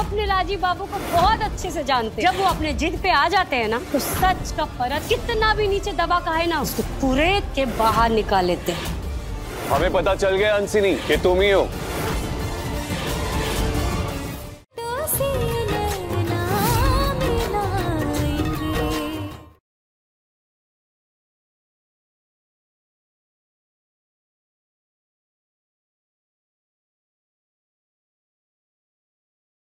अपने राजीव बाबू को बहुत अच्छे से जानते हैं। जब वो अपने जिद पे आ जाते हैं ना तो सच का परत कितना भी नीचे दबा का है ना, उसको पूरे के बाहर निकाल लेते हैं। हमें पता चल गया अंसिनी कि तुम ही हो।